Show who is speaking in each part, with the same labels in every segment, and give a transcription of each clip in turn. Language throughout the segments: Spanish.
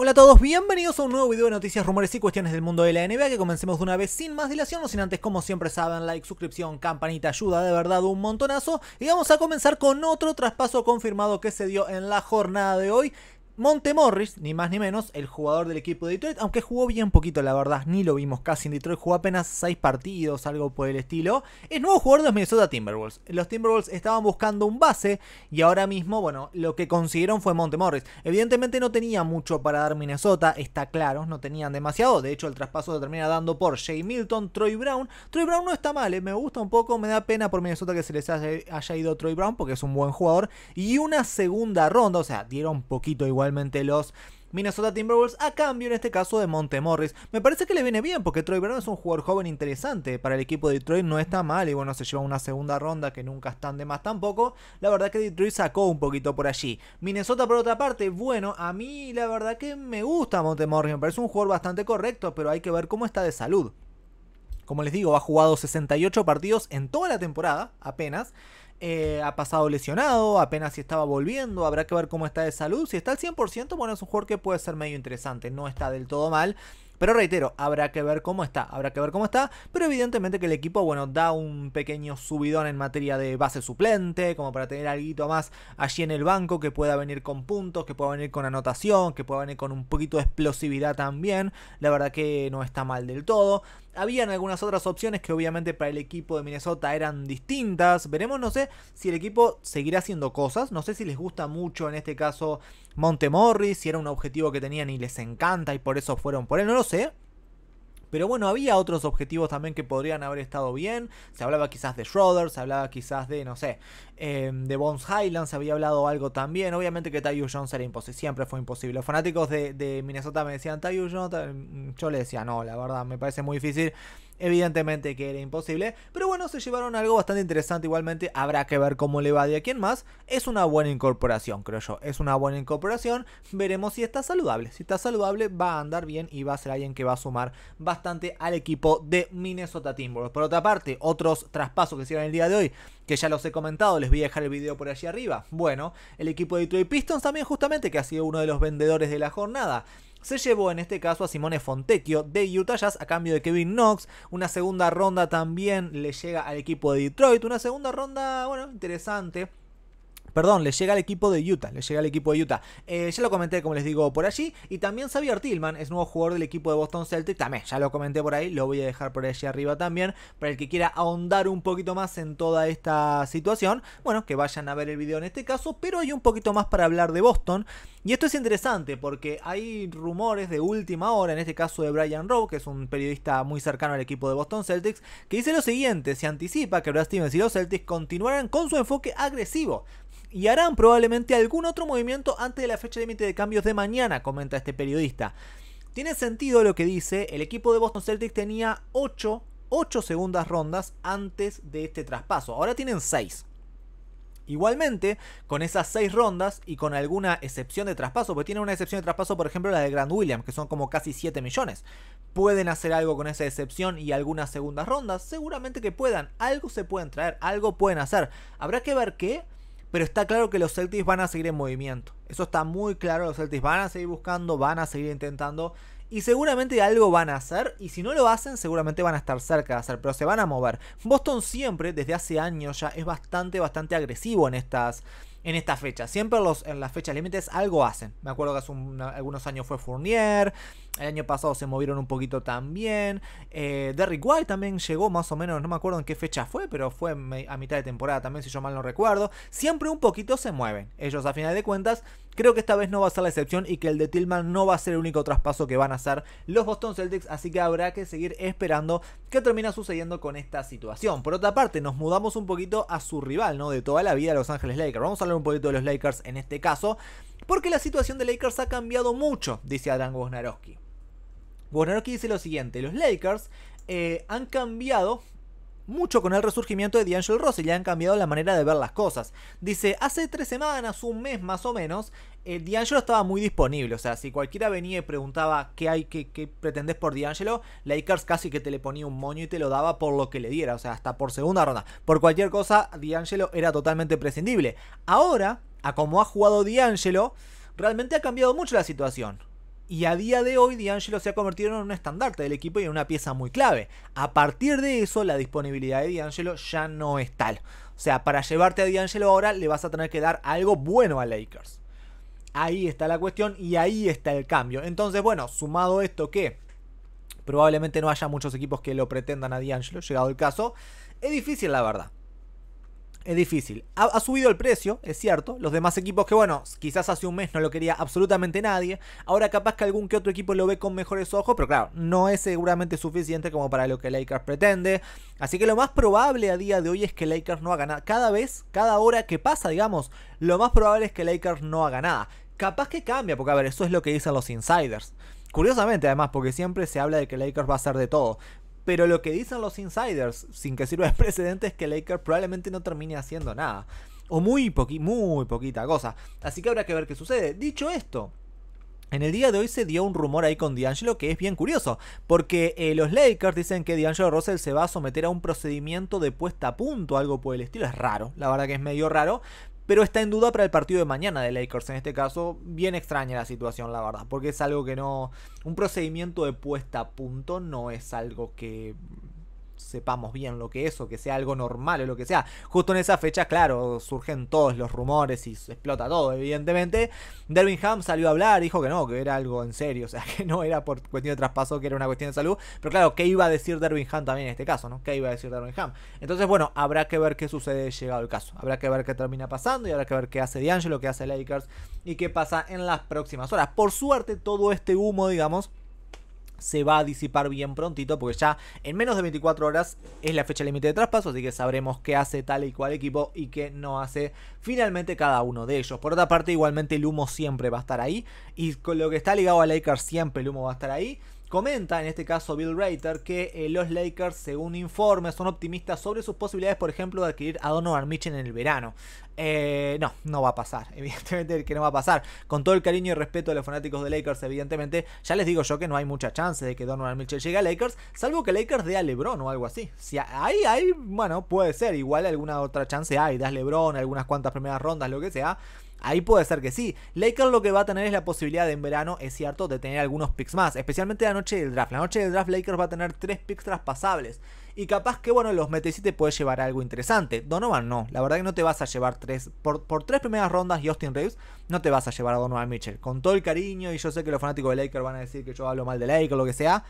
Speaker 1: Hola a todos, bienvenidos a un nuevo video de noticias, rumores y cuestiones del mundo de la NBA Que comencemos de una vez sin más dilación, no sin antes como siempre saben, like, suscripción, campanita, ayuda de verdad un montonazo. Y vamos a comenzar con otro traspaso confirmado que se dio en la jornada de hoy Montemorris, ni más ni menos, el jugador del equipo de Detroit, aunque jugó bien poquito la verdad, ni lo vimos casi en Detroit, jugó apenas 6 partidos, algo por el estilo, es nuevo jugador de los Minnesota Timberwolves. Los Timberwolves estaban buscando un base y ahora mismo, bueno, lo que consiguieron fue Montemorris. Evidentemente no tenía mucho para dar Minnesota, está claro, no tenían demasiado, de hecho el traspaso se termina dando por Jay Milton, Troy Brown. Troy Brown no está mal, eh, me gusta un poco, me da pena por Minnesota que se les haya, haya ido Troy Brown porque es un buen jugador. Y una segunda ronda, o sea, dieron poquito igual los Minnesota Timberwolves a cambio en este caso de Montemorris. Me parece que le viene bien porque Troy Brown es un jugador joven interesante para el equipo de Detroit, no está mal y bueno, se lleva una segunda ronda que nunca están de más tampoco. La verdad que Detroit sacó un poquito por allí. Minnesota por otra parte, bueno, a mí la verdad que me gusta Montemorris, me parece un jugador bastante correcto, pero hay que ver cómo está de salud. Como les digo, ha jugado 68 partidos en toda la temporada, apenas. Eh, ha pasado lesionado, apenas si estaba volviendo, habrá que ver cómo está de salud. Si está al 100%, bueno, es un jugador que puede ser medio interesante, no está del todo mal. Pero reitero, habrá que ver cómo está, habrá que ver cómo está, pero evidentemente que el equipo, bueno, da un pequeño subidón en materia de base suplente, como para tener algo más allí en el banco que pueda venir con puntos, que pueda venir con anotación, que pueda venir con un poquito de explosividad también. La verdad que no está mal del todo. Habían algunas otras opciones que obviamente para el equipo de Minnesota eran distintas. Veremos, no sé si el equipo seguirá haciendo cosas. No sé si les gusta mucho en este caso Montemorris, si era un objetivo que tenían y les encanta y por eso fueron por él. No lo sé. Pero bueno, había otros objetivos también que podrían haber estado bien. Se hablaba quizás de Schroeder, se hablaba quizás de, no sé, em, de Bones Highlands, se había hablado algo también. Obviamente que Tyus Jones era imposible, siempre fue imposible. Los fanáticos de, Minnesota me decían, Tyus Jones, yo le decía, no, la verdad, me parece muy difícil. Evidentemente que era imposible, pero bueno, se llevaron algo bastante interesante igualmente, habrá que ver cómo le va de aquí en más. Es una buena incorporación, creo yo, es una buena incorporación, veremos si está saludable. Si está saludable va a andar bien y va a ser alguien que va a sumar bastante al equipo de Minnesota Timberwolves. Por otra parte, otros traspasos que hicieron el día de hoy, que ya los he comentado, les voy a dejar el video por allí arriba. Bueno, el equipo de Detroit Pistons también justamente, que ha sido uno de los vendedores de la jornada se llevó en este caso a Simone Fontecchio de Utah Jazz a cambio de Kevin Knox. Una segunda ronda también le llega al equipo de Detroit. Una segunda ronda, bueno, interesante. Perdón, le llega al equipo de Utah. Le llega al equipo de Utah. Eh, ya lo comenté, como les digo, por allí. Y también Xavier Tillman es nuevo jugador del equipo de Boston Celtics. También, ya lo comenté por ahí. Lo voy a dejar por allí arriba también. Para el que quiera ahondar un poquito más en toda esta situación. Bueno, que vayan a ver el video en este caso. Pero hay un poquito más para hablar de Boston. Y esto es interesante porque hay rumores de última hora, en este caso de Brian Rowe, que es un periodista muy cercano al equipo de Boston Celtics, que dice lo siguiente, se anticipa que Brad Stevens y los Celtics continuarán con su enfoque agresivo y harán probablemente algún otro movimiento antes de la fecha límite de cambios de mañana, comenta este periodista. Tiene sentido lo que dice, el equipo de Boston Celtics tenía 8, 8 segundas rondas antes de este traspaso, ahora tienen 6. Igualmente, con esas 6 rondas y con alguna excepción de traspaso, porque tiene una excepción de traspaso, por ejemplo, la de Grand Williams, que son como casi 7 millones. ¿Pueden hacer algo con esa excepción y algunas segundas rondas? Seguramente que puedan. Algo se pueden traer, algo pueden hacer. Habrá que ver qué pero está claro que los Celtics van a seguir en movimiento. Eso está muy claro, los Celtics van a seguir buscando, van a seguir intentando y seguramente algo van a hacer y si no lo hacen seguramente van a estar cerca de hacer, pero se van a mover. Boston siempre desde hace años ya es bastante bastante agresivo en estas en esta fecha. Siempre los, en las fechas límites algo hacen. Me acuerdo que hace algunos años fue Fournier. El año pasado se movieron un poquito también. Eh, Derrick White también llegó más o menos, no me acuerdo en qué fecha fue, pero fue a mitad de temporada también, si yo mal no recuerdo. Siempre un poquito se mueven. Ellos a final de cuentas Creo que esta vez no va a ser la excepción y que el de Tillman no va a ser el único traspaso que van a hacer los Boston Celtics, así que habrá que seguir esperando qué termina sucediendo con esta situación. Por otra parte, nos mudamos un poquito a su rival, ¿no? De toda la vida, Los Ángeles Lakers. Vamos a hablar un poquito de los Lakers en este caso, porque la situación de Lakers ha cambiado mucho, dice Adrian Wojnarowski. Wojnarowski dice lo siguiente, los Lakers eh, han cambiado mucho con el resurgimiento de D'Angelo Rossi, ya han cambiado la manera de ver las cosas. Dice, hace tres semanas, un mes más o menos, eh, D'Angelo estaba muy disponible, o sea, si cualquiera venía y preguntaba qué hay, qué, qué pretendés por D'Angelo, Lakers casi que te le ponía un moño y te lo daba por lo que le diera, o sea, hasta por segunda ronda. Por cualquier cosa, D'Angelo era totalmente prescindible. Ahora, a como ha jugado D'Angelo, realmente ha cambiado mucho la situación. Y a día de hoy, D'Angelo se ha convertido en un estandarte del equipo y en una pieza muy clave. A partir de eso, la disponibilidad de D'Angelo ya no es tal. O sea, para llevarte a D'Angelo ahora, le vas a tener que dar algo bueno a Lakers. Ahí está la cuestión y ahí está el cambio. Entonces, bueno, sumado esto que probablemente no haya muchos equipos que lo pretendan a D'Angelo, llegado el caso, es difícil la verdad es difícil. Ha, subido el precio, es cierto. Los demás equipos que, bueno, quizás hace un mes no lo quería absolutamente nadie. Ahora capaz que algún que otro equipo lo ve con mejores ojos, pero claro, no es seguramente suficiente como para lo que Lakers pretende. Así que lo más probable a día de hoy es que Lakers no haga nada. Cada vez, cada hora que pasa, digamos, lo más probable es que Lakers no haga nada. Capaz que cambia, porque a ver, eso es lo que dicen los insiders. Curiosamente, además, porque siempre se habla de que Lakers va a hacer de todo. Pero lo que dicen los insiders, sin que sirva de precedente, es que Lakers probablemente no termine haciendo nada. O muy, poquita cosa. Así que habrá que ver qué sucede. Dicho esto, en el día de hoy se dio un rumor ahí con D'Angelo que es bien curioso, porque eh, los Lakers dicen que D'Angelo Russell se va a someter a un procedimiento de puesta a punto, algo por el estilo. Es raro, la verdad que es medio raro, pero está en duda para el partido de mañana de Lakers. En este caso, bien extraña la situación, la verdad, porque es algo que no. Un procedimiento de puesta a punto no es algo que sepamos bien lo que es o que sea algo normal o lo que sea. Justo en esa fecha, claro, surgen todos los rumores y explota todo, evidentemente. Derwin Ham salió a hablar, dijo que no, que era algo en serio, o sea, que no era por cuestión de traspaso, que era una cuestión de salud. Pero claro, ¿qué iba a decir Derwin Ham también en este caso, no? ¿Qué iba a decir Derwin Ham? Entonces, bueno, habrá que ver qué sucede llegado el caso. Habrá que ver qué termina pasando y habrá que ver qué hace D'Angelo, qué hace Lakers y qué pasa en las próximas horas. Por suerte, todo este humo, digamos, se va a disipar bien prontito porque ya en menos de 24 horas es la fecha límite de traspaso, así que sabremos qué hace tal y cual equipo y qué no hace finalmente cada uno de ellos. Por otra parte, igualmente el humo siempre va a estar ahí y con lo que está ligado a Lakers siempre el humo va a estar ahí. Comenta, en este caso Bill Reiter, que eh, los Lakers, según informes, son optimistas sobre sus posibilidades, por ejemplo, de adquirir a Donovan Mitchell en el verano. Eh, no, no va a pasar, evidentemente que no va a pasar. Con todo el cariño y respeto de los fanáticos de Lakers, evidentemente, ya les digo yo que no hay mucha chance de que Donovan Mitchell llegue a Lakers, salvo que Lakers dé a LeBron o algo así. Si ahí, ahí, bueno, puede ser, igual alguna otra chance hay, das LeBron, algunas cuantas primeras rondas, lo que sea. Ahí puede ser que sí. Lakers lo que va a tener es la posibilidad de en verano, es cierto, de tener algunos picks más. Especialmente la noche del draft. La noche del draft Lakers va a tener tres picks traspasables. Y capaz que, bueno, los metes y te puedes llevar algo interesante. Donovan no. La verdad que no te vas a llevar tres. Por, por tres primeras rondas y Austin Reeves, no te vas a llevar a Donovan Mitchell. Con todo el cariño, y yo sé que los fanáticos de Lakers van a decir que yo hablo mal de Lakers o lo que sea.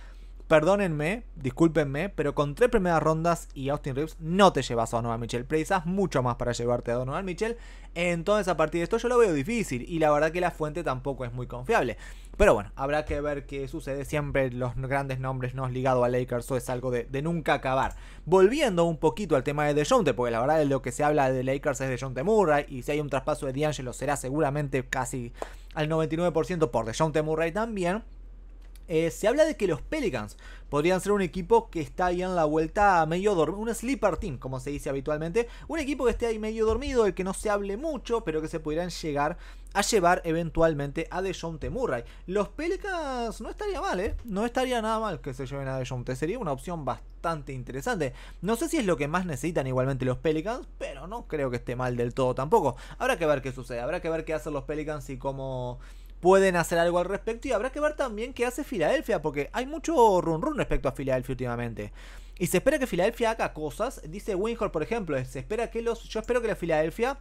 Speaker 1: Perdónenme, discúlpenme, pero con tres primeras rondas y Austin Reeves no te llevas a Donovan Mitchell. Precisas mucho más para llevarte a Donovan Mitchell. Entonces, a partir de esto, yo lo veo difícil. Y la verdad que la fuente tampoco es muy confiable. Pero bueno, habrá que ver qué sucede. Siempre los grandes nombres no ligados a Lakers o es algo de, nunca acabar. Volviendo un poquito al tema de DeJounte, porque la verdad de lo que se habla de Lakers es de DeJounte Murray. Y si hay un traspaso de D'Angelo, será seguramente casi al 99% por DeJounte Murray también. Eh, se habla de que los Pelicans podrían ser un equipo que está ahí en la vuelta medio dormido, un sleeper team, como se dice habitualmente, un equipo que esté ahí medio dormido, el que no se hable mucho, pero que se pudieran llegar a llevar eventualmente a DeJounte Murray. Los Pelicans no estaría mal, ¿eh? No estaría nada mal que se lleven a DeJounte, sería una opción bastante interesante. No sé si es lo que más necesitan igualmente los Pelicans, pero no creo que esté mal del todo tampoco. Habrá que ver qué sucede, habrá que ver qué hacen los Pelicans y cómo pueden hacer algo al respecto y habrá que ver también qué hace Filadelfia, porque hay mucho run run respecto a Filadelfia últimamente. Y se espera que Filadelfia haga cosas, dice Winhor por ejemplo, se espera que los yo espero que la Filadelfia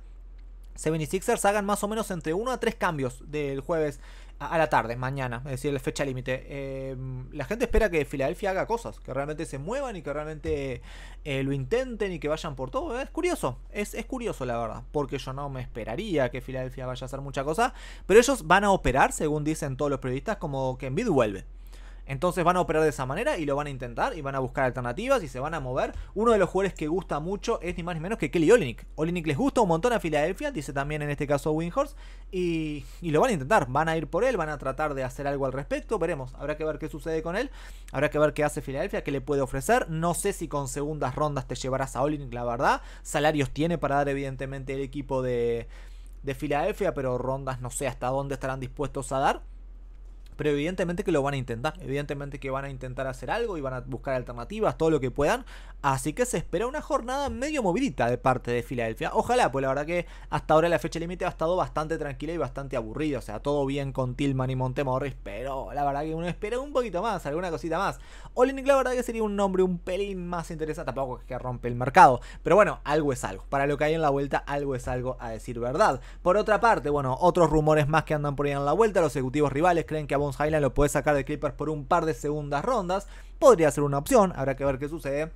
Speaker 1: 76ers hagan más o menos entre 1 a 3 cambios del jueves a la tarde, mañana, es decir, la fecha límite. Em, la gente espera que Filadelfia haga cosas, que realmente se muevan y que realmente eh, lo intenten y que vayan por todo. Es curioso, es, es, curioso la verdad, porque yo no me esperaría que Filadelfia vaya a hacer mucha cosa, pero ellos van a operar, según dicen todos los periodistas, como que Envid vuelve. Entonces van a operar de esa manera y lo van a intentar y van a buscar alternativas y se van a mover. Uno de los jugadores que gusta mucho es ni más ni menos que Kelly Olinick. Olinick les gusta un montón a Filadelfia, dice también en este caso Winhorst, y, y lo van a intentar. Van a ir por él, van a tratar de hacer algo al respecto. Veremos, habrá que ver qué sucede con él. Habrá que ver qué hace Filadelfia, qué le puede ofrecer. No sé si con segundas rondas te llevarás a Olinick, la verdad. Salarios tiene para dar evidentemente el equipo de, de Filadelfia, pero rondas no sé hasta dónde estarán dispuestos a dar. Pero evidentemente que lo van a intentar, evidentemente que van a intentar hacer algo y van a buscar alternativas, todo lo que puedan. Así que se espera una jornada medio movidita de parte de Filadelfia. Ojalá, pues la verdad que hasta ahora la fecha límite ha estado bastante tranquila y bastante aburrida. O sea, todo bien con Tillman y Montemorris, pero la verdad que uno espera un poquito más, alguna cosita más. Olenek la verdad que sería un nombre un pelín más interesante, tampoco es que rompe el mercado. Pero bueno, algo es algo. Para lo que hay en la vuelta, algo es algo a decir verdad. Por otra parte, bueno, otros rumores más que andan por ahí en la vuelta. Los ejecutivos rivales creen que a Bones Highland lo puede sacar de Clippers por un par de segundas rondas. Podría ser una opción, habrá que ver qué sucede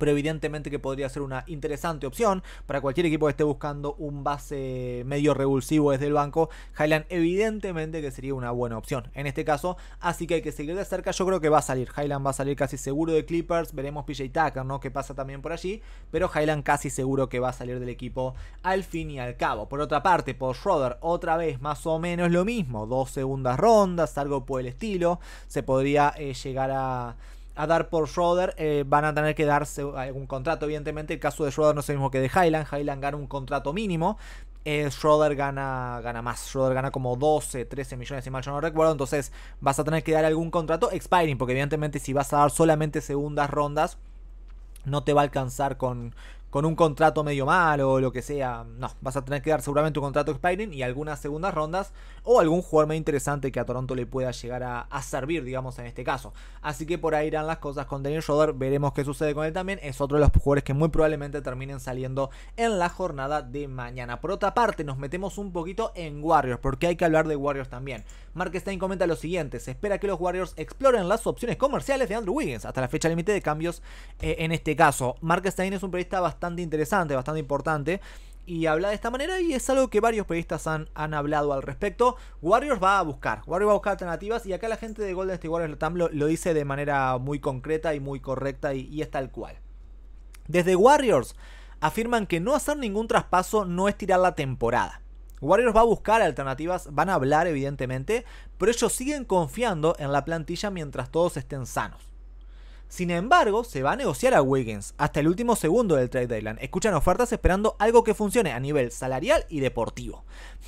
Speaker 1: pero evidentemente que podría ser una interesante opción para cualquier equipo que esté buscando un base medio revulsivo desde el banco. Highland evidentemente que sería una buena opción en este caso, así que hay que seguir de cerca, yo creo que va a salir, Highland va a salir casi seguro de Clippers, veremos PJ Tucker, ¿no? Que pasa también por allí, pero Highland casi seguro que va a salir del equipo al fin y al cabo. Por otra parte, por Schroeder, otra vez más o menos lo mismo, dos segundas rondas, algo por el estilo, se podría eh, llegar a a dar por Schroeder, eh, van a tener que darse algún contrato. Evidentemente, el caso de Schroeder no es el mismo que de Highland. Highland gana un contrato mínimo. Eh, Schroeder gana, gana más. Schroeder gana como 12, 13 millones, si mal yo no recuerdo. Entonces vas a tener que dar algún contrato expiring. Porque evidentemente si vas a dar solamente segundas rondas, no te va a alcanzar con, con un contrato medio malo o lo que sea. No, vas a tener que dar seguramente un contrato expiring y algunas segundas rondas o algún jugador muy interesante que a Toronto le pueda llegar a, servir, digamos, en este caso. Así que por ahí irán las cosas con Daniel Schroeder. Veremos qué sucede con él también. Es otro de los jugadores que muy probablemente terminen saliendo en la jornada de mañana. Por otra parte, nos metemos un poquito en Warriors, porque hay que hablar de Warriors también. Mark Stein comenta lo siguiente: se espera que los Warriors exploren las opciones comerciales de Andrew Wiggins hasta la fecha límite de cambios eh, en este caso. Mark Stein es un periodista bastante interesante, bastante importante. Y habla de esta manera y es algo que varios periodistas han, han hablado al respecto. Warriors va a buscar, Warriors va a buscar alternativas y acá la gente de Golden State Warriors lo, lo dice de manera muy concreta y muy correcta y, y es tal cual. Desde Warriors afirman que no hacer ningún traspaso no es tirar la temporada. Warriors va a buscar alternativas, van a hablar evidentemente, pero ellos siguen confiando en la plantilla mientras todos estén sanos. Sin embargo, se va a negociar a Wiggins hasta el último segundo del trade deadline. Escuchan ofertas esperando algo que funcione a nivel salarial y deportivo.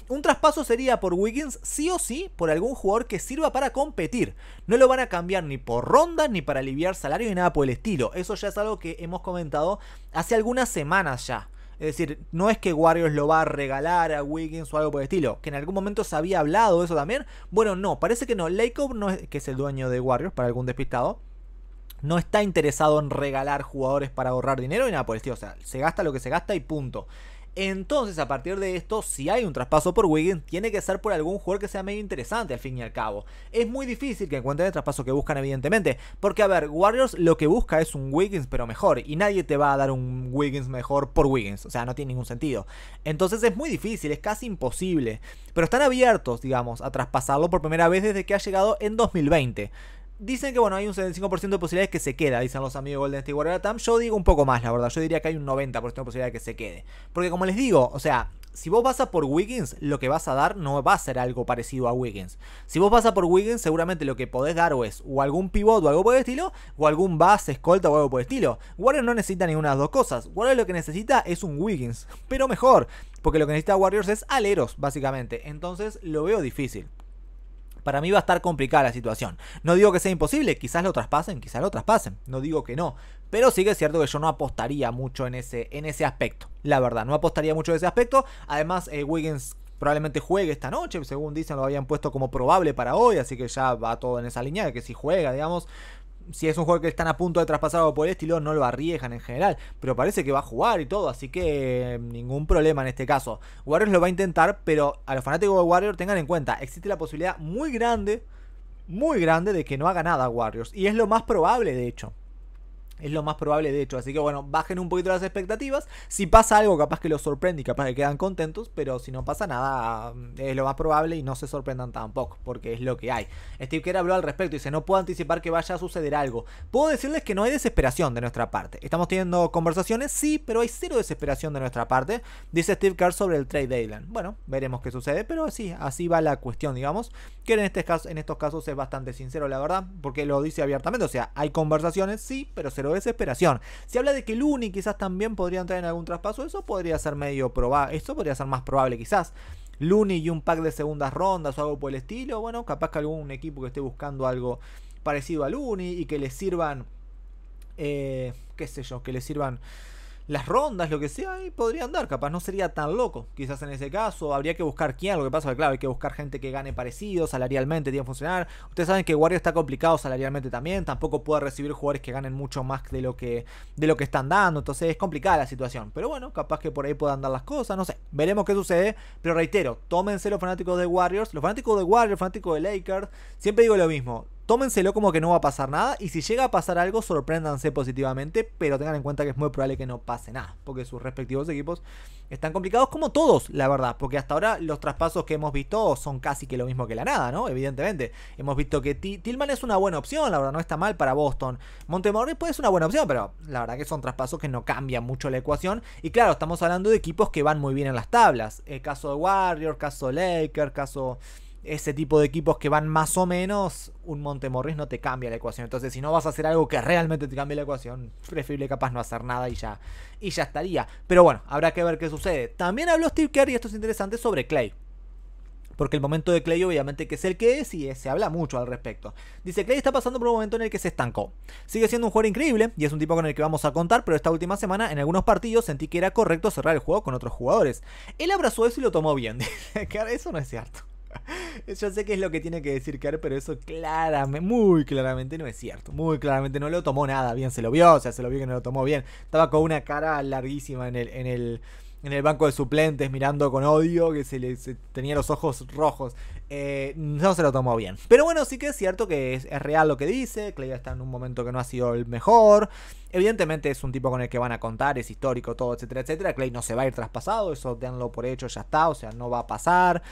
Speaker 1: Un traspaso sería por Wiggins sí o sí por algún jugador que sirva para competir. No lo van a cambiar ni por ronda ni para aliviar salario ni nada por el estilo. Eso ya es algo que hemos comentado hace algunas semanas ya. Es decir, no es que Warriors lo va a regalar a Wiggins o algo por el estilo. Que en algún momento se había hablado de eso también. Bueno, no, parece que no. Lacob, no es, que es el dueño de Warriors, para algún despistado no está interesado en regalar jugadores para ahorrar dinero y nada por el estilo. O sea, se gasta lo que se gasta y punto. Entonces, a partir de esto, si hay un traspaso por Wiggins, tiene que ser por algún jugador que sea medio interesante al fin y al cabo. Es muy difícil que encuentren el traspaso que buscan, evidentemente. Porque, a ver, Warriors lo que busca es un Wiggins, pero mejor. Y nadie te va a dar un Wiggins mejor por Wiggins. O sea, no tiene ningún sentido. Entonces es muy difícil, es casi imposible. Pero están abiertos, digamos, a traspasarlo por primera vez desde que ha llegado en 2020. Dicen que bueno, hay un 75% de posibilidades que se queda, dicen los amigos de Golden State Warriors Tam. Yo digo un poco más, la verdad. Yo diría que hay un 90% de posibilidad de que se quede. Porque como les digo, o sea, si vos vas a por Wiggins, lo que vas a dar no va a ser algo parecido a Wiggins. Si vos vas a por Wiggins, seguramente lo que podés dar es o algún pivot o algo por el estilo, o algún base, escolta o algo por el estilo. Warriors no necesita ninguna de las dos cosas. Warriors lo que necesita es un Wiggins, pero mejor. Porque lo que necesita Warriors es aleros, básicamente. Entonces lo veo difícil para mí va a estar complicada la situación. No digo que sea imposible, quizás lo traspasen, quizás lo traspasen, no digo que no, pero sí que es cierto que yo no apostaría mucho en ese, en ese aspecto, la verdad, no apostaría mucho en ese aspecto, además eh, Wiggins probablemente juegue esta noche, según dicen lo habían puesto como probable para hoy, así que ya va todo en esa línea de que si juega, digamos, si es un juego que están a punto de traspasar o por el estilo, no lo arriesgan en general. Pero parece que va a jugar y todo, así que ningún problema en este caso. Warriors lo va a intentar, pero a los fanáticos de Warriors tengan en cuenta, existe la posibilidad muy grande, muy grande de que no haga nada Warriors. Y es lo más probable, de hecho. Es lo más probable, de hecho. Así que bueno, bajen un poquito las expectativas. Si pasa algo, capaz que los sorprende y capaz que quedan contentos. Pero si no pasa nada, es lo más probable y no se sorprendan tampoco. Porque es lo que hay. Steve Kerr habló al respecto y dice: No puedo anticipar que vaya a suceder algo. Puedo decirles que no hay desesperación de nuestra parte. Estamos teniendo conversaciones, sí, pero hay cero desesperación de nuestra parte. Dice Steve Kerr sobre el trade deadline. Bueno, veremos qué sucede. Pero sí, así va la cuestión, digamos. Que en, este caso, en estos casos es bastante sincero, la verdad. Porque lo dice abiertamente. O sea, hay conversaciones, sí, pero cero desesperación. Si habla de que Looney quizás también podría entrar en algún traspaso, eso podría ser medio probable, eso podría ser más probable quizás. Looney y un pack de segundas rondas o algo por el estilo. Bueno, capaz que algún equipo que esté buscando algo parecido a Looney y que le sirvan, eh, qué sé yo, que le sirvan las rondas, lo que sea, y podría andar, capaz no sería tan loco. Quizás en ese caso. Habría que buscar quién, lo que pasa es que claro, hay que buscar gente que gane parecido, salarialmente tiene que funcionar. Ustedes saben que Wario está complicado salarialmente también, tampoco puede recibir jugadores que ganen mucho más de lo que de lo que están dando, entonces es complicada la situación. Pero bueno, capaz que por ahí puedan dar las cosas, no sé, veremos qué sucede, pero reitero, tómense los fanáticos de Warriors, los fanáticos de Warriors, los fanáticos de Lakers, siempre digo lo mismo, tómenselo como que no va a pasar nada y si llega a pasar algo, sorpréndanse positivamente, pero tengan en cuenta que es muy probable que no pase nada, porque sus respectivos equipos están complicados como todos, la verdad, porque hasta ahora los traspasos que hemos visto son casi que lo mismo que la nada, ¿no? Evidentemente, hemos visto que Tillman es una buena opción, la verdad no está mal para Boston. Montemorri puede ser una buena opción, pero la verdad que son traspasos que no cambian mucho la ecuación y claro, estamos hablando de equipos que van muy bien en las tablas, el caso de Warriors, caso Lakers, caso ese tipo de equipos que van más o menos, un Montemorris no te cambia la ecuación. Entonces, si no vas a hacer algo que realmente te cambie la ecuación, preferible capaz no hacer nada y ya, y ya estaría. Pero bueno, habrá que ver qué sucede. También habló Steve Kerr, y esto es interesante, sobre Clay. Porque el momento de Clay obviamente que es el que es y se habla mucho al respecto. Dice, Clay está pasando por un momento en el que se estancó. Sigue siendo un jugador increíble y es un tipo con el que vamos a contar, pero esta última semana en algunos partidos sentí que era correcto cerrar el juego con otros jugadores. Él abrazó eso y lo tomó bien. eso no es cierto. Yo sé que es lo que tiene que decir Kerr, pero eso claramente, muy claramente no es cierto. Muy claramente no lo tomó nada bien, se lo vio, o sea, se lo vio que no lo tomó bien. Estaba con una cara larguísima en el, en el, en el banco de suplentes mirando con odio, que se le tenía los ojos rojos. Eh, no se lo tomó bien. Pero bueno, sí que es cierto que es, real lo que dice. Clay está en un momento que no ha sido el mejor. Evidentemente es un tipo con el que van a contar, es histórico, todo, etcétera, etcétera. Clay no se va a ir traspasado, eso denlo por hecho, ya está, o sea, no va a pasar.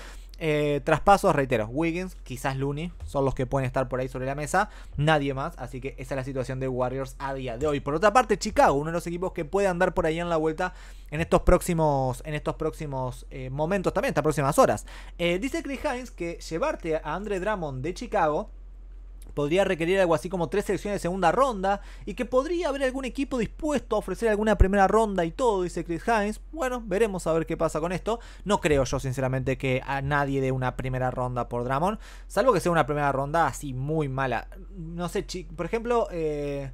Speaker 1: Eh, traspasos, reitero, Wiggins, quizás Looney, son los que pueden estar por ahí sobre la mesa, nadie más, así que esa es la situación de Warriors a día de hoy. Por otra parte, Chicago, uno de los equipos que puede andar por ahí en la vuelta en estos próximos, en estos próximos eh, momentos, también estas próximas horas. Eh, dice Chris Hines que llevarte a Andre Drummond de Chicago podría requerir algo así como tres selecciones de segunda ronda y que podría haber algún equipo dispuesto a ofrecer alguna primera ronda y todo, dice Chris Hines. Bueno, veremos a ver qué pasa con esto. No creo yo sinceramente que a nadie dé una primera ronda por Dramon, salvo que sea una primera ronda así muy mala. No sé, por ejemplo... Eh,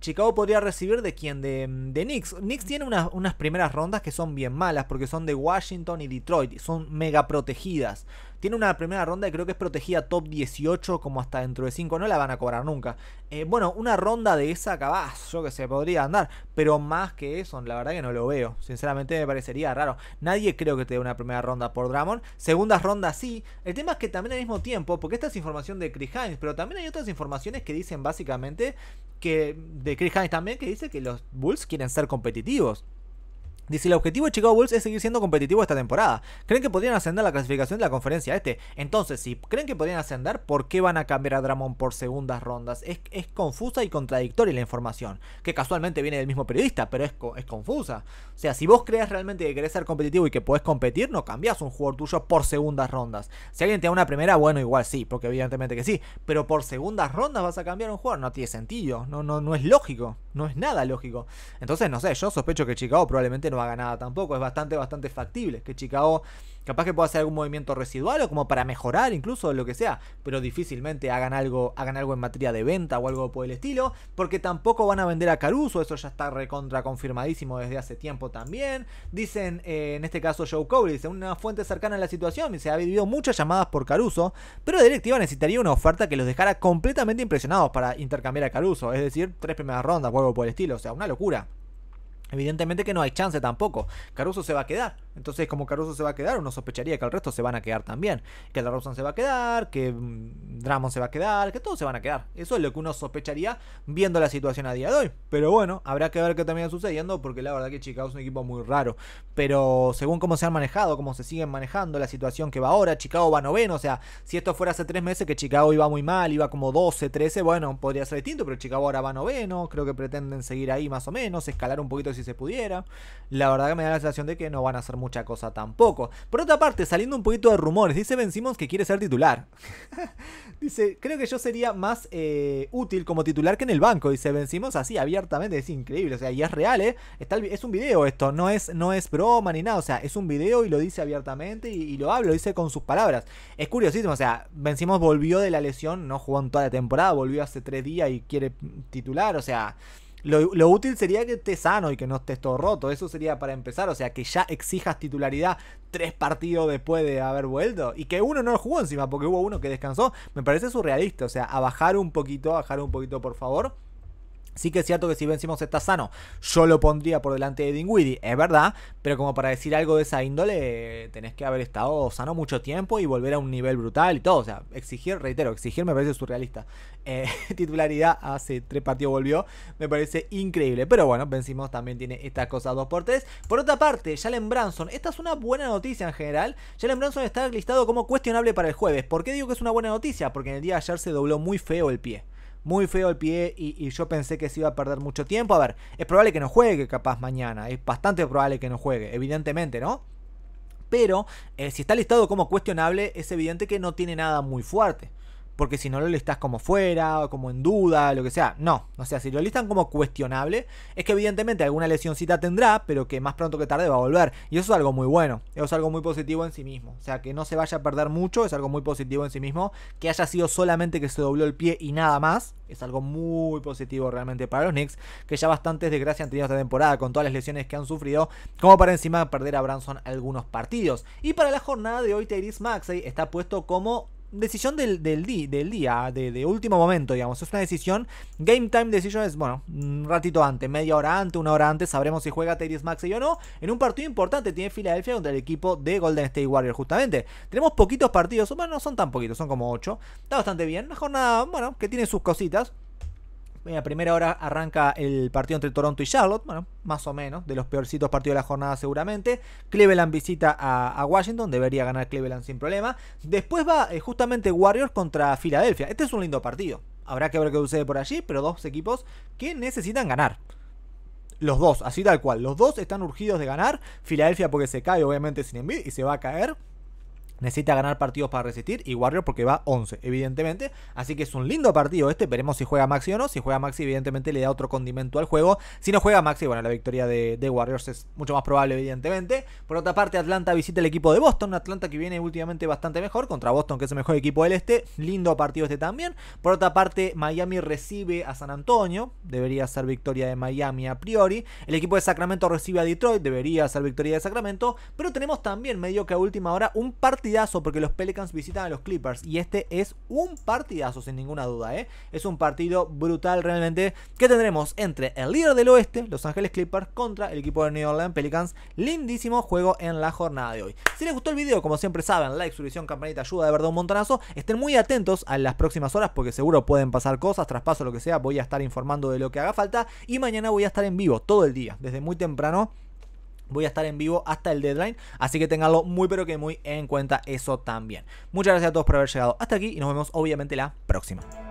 Speaker 1: Chicago podría recibir de quién? De, de Knicks. Knicks tiene unas primeras rondas que son bien malas porque son de Washington y Detroit. Son mega protegidas. Tiene una primera ronda que creo que es protegida top 18 como hasta dentro de 5. No la van a cobrar nunca. Eh, bueno, una ronda de esa capaz, yo que sé, podría andar. Pero más que eso, la verdad que no lo veo. Sinceramente me parecería raro. Nadie creo que te dé una primera ronda por Dramon. Segundas rondas sí. El tema es que también al mismo tiempo, porque esta es información de Chris Hines, pero también hay otras informaciones que dicen básicamente que de Chris Hines también que dice que los Bulls quieren ser competitivos. Dice, el objetivo de Chicago Bulls es seguir siendo competitivo esta temporada. ¿Creen que podrían ascender la clasificación de la conferencia este? Entonces, si creen que podrían ascender, ¿por qué van a cambiar a Dramon por segundas rondas? Es, es confusa y contradictoria la información, que casualmente viene del mismo periodista, pero es, es confusa. O sea, si vos crees realmente que querés ser competitivo y que podés competir, no cambias un jugador tuyo por segundas rondas. Si alguien te da una primera, bueno, igual sí, porque evidentemente que sí. Pero por segundas rondas vas a cambiar un jugador, no tiene sentido, no, no, no es lógico, no es nada lógico. Entonces, no sé, yo sospecho que Chicago probablemente no no haga nada tampoco. Es bastante, bastante factible que Chicago Capaz que pueda hacer algún movimiento residual o como para mejorar incluso lo que sea, pero difícilmente hagan algo, hagan algo en materia de venta o algo por el estilo, porque tampoco van a vender a Caruso, eso ya está recontra confirmadísimo desde hace tiempo también. Dicen, eh, en este caso Joe Cowley, dice, una fuente cercana a la situación, se ha vivido muchas llamadas por Caruso, pero la directiva necesitaría una oferta que los dejara completamente impresionados para intercambiar a Caruso, es decir, tres primeras rondas o algo por el estilo, o sea, una locura. Evidentemente que no hay chance tampoco. Caruso se va a quedar. Entonces, como Caruso se va a quedar, uno sospecharía que el resto se van a quedar también. Que la Rosen se va a quedar, que mm, Dramon se va a quedar, que todos se van a quedar. Eso es lo que uno sospecharía viendo la situación a día de hoy. Pero bueno, habrá que ver qué termina sucediendo, porque la verdad que Chicago es un equipo muy raro. Pero según cómo se han manejado, cómo se siguen manejando, la situación que va ahora, Chicago va noveno. O sea, si esto fuera hace tres meses que Chicago iba muy mal, iba como 12, 13, bueno, podría ser distinto, pero Chicago ahora va noveno. Creo que pretenden seguir ahí más o menos, escalar un poquito si se pudiera. La verdad que me da la sensación de que no van a hacer mucho mucha cosa tampoco. Por otra parte, saliendo un poquito de rumores, dice Ben Simmons que quiere ser titular. dice, creo que yo sería más eh, útil como titular que en el banco, dice Ben Simmons, así abiertamente, es increíble, o sea, y es real, ¿eh? Está es un video esto, no es, no es broma ni nada, o sea, es un video y lo dice abiertamente y, lo habla, lo dice con sus palabras. Es curiosísimo, o sea, Ben Simmons volvió de la lesión, no jugó en toda la temporada, volvió hace tres días y quiere titular, o sea... Lo, útil sería que estés sano y que no estés todo roto. Eso sería para empezar. O sea, que ya exijas titularidad tres partidos después de haber vuelto. Y que uno no lo jugó encima, porque hubo uno que descansó. Me parece surrealista. O sea, a bajar un poquito, a bajar un poquito, por favor. Sí que es cierto que si vencimos está sano, yo lo pondría por delante de Dingwiddie, es verdad, pero como para decir algo de esa índole, tenés que haber estado sano mucho tiempo y volver a un nivel brutal y todo. O sea, exigir, reitero, exigir me parece surrealista. Eh, titularidad hace tres partidos volvió, me parece increíble. Pero bueno, vencimos también tiene estas cosas 2x3. Por otra parte, Jalen Branson, esta es una buena noticia en general. Jalen Branson está listado como cuestionable para el jueves. ¿Por qué digo que es una buena noticia? Porque en el día de ayer se dobló muy feo el pie muy feo el pie y, yo pensé que se iba a perder mucho tiempo. A ver, es probable que no juegue capaz mañana, es bastante probable que no juegue, evidentemente, ¿no? Pero eh, si está listado como cuestionable, es evidente que no tiene nada muy fuerte porque si no lo listas como fuera, o como en duda, lo que sea. No, o sea, si lo listan como cuestionable, es que evidentemente alguna lesioncita tendrá, pero que más pronto que tarde va a volver. Y eso es algo muy bueno, eso es algo muy positivo en sí mismo. O sea, que no se vaya a perder mucho, es algo muy positivo en sí mismo. Que haya sido solamente que se dobló el pie y nada más, es algo muy positivo realmente para los Knicks, que ya bastantes desgracias han tenido esta temporada con todas las lesiones que han sufrido, como para encima perder a Branson algunos partidos. Y para la jornada de hoy, Tyrese Maxey está puesto como decisión del, del, del día, de, último momento, digamos. Es una decisión. Game time decision es, bueno, un ratito antes, media hora antes, una hora antes, sabremos si juega Tyrese Maxey o no. En un partido importante tiene Filadelfia contra el equipo de Golden State Warriors, justamente. Tenemos poquitos partidos, bueno, no son tan poquitos, son como 8. Está bastante bien. Una jornada, bueno, que tiene sus cositas. A primera hora arranca el partido entre Toronto y Charlotte, bueno, más o menos, de los peorcitos partidos de la jornada seguramente. Cleveland visita a, Washington, debería ganar Cleveland sin problema. Después va eh, justamente Warriors contra Filadelfia. Este es un lindo partido. Habrá que ver qué sucede por allí, pero dos equipos que necesitan ganar. Los dos, así tal cual. Los dos están urgidos de ganar. Filadelfia porque se cae obviamente sin envid y se va a caer. Necesita ganar partidos para resistir y Warriors porque va 11, evidentemente. Así que es un lindo partido este. Veremos si juega Maxi o no. Si juega Maxi, evidentemente le da otro condimento al juego. Si no juega Maxi, bueno, la victoria de, Warriors es mucho más probable, evidentemente. Por otra parte, Atlanta visita el equipo de Boston. Atlanta que viene últimamente bastante mejor contra Boston, que es el mejor equipo del este. Lindo partido este también. Por otra parte, Miami recibe a San Antonio. Debería ser victoria de Miami a priori. El equipo de Sacramento recibe a Detroit. Debería ser victoria de Sacramento. Pero tenemos también, medio que a última hora, un partido porque los Pelicans visitan a los Clippers y este es un partidazo sin ninguna duda, ¿eh? Es un partido brutal realmente que tendremos entre el líder del oeste, Los Ángeles Clippers, contra el equipo de New Orleans Pelicans. Lindísimo juego en la jornada de hoy. Si les gustó el video, como siempre saben, like, suscripción, campanita, ayuda de verdad un montonazo. Estén muy atentos a las próximas horas porque seguro pueden pasar cosas, traspaso, lo que sea. Voy a estar informando de lo que haga falta y mañana voy a estar en vivo todo el día, desde muy temprano Voy a estar en vivo hasta el deadline, así que tenganlo muy pero que muy en cuenta eso también. Muchas gracias a todos por haber llegado hasta aquí y nos vemos obviamente la próxima.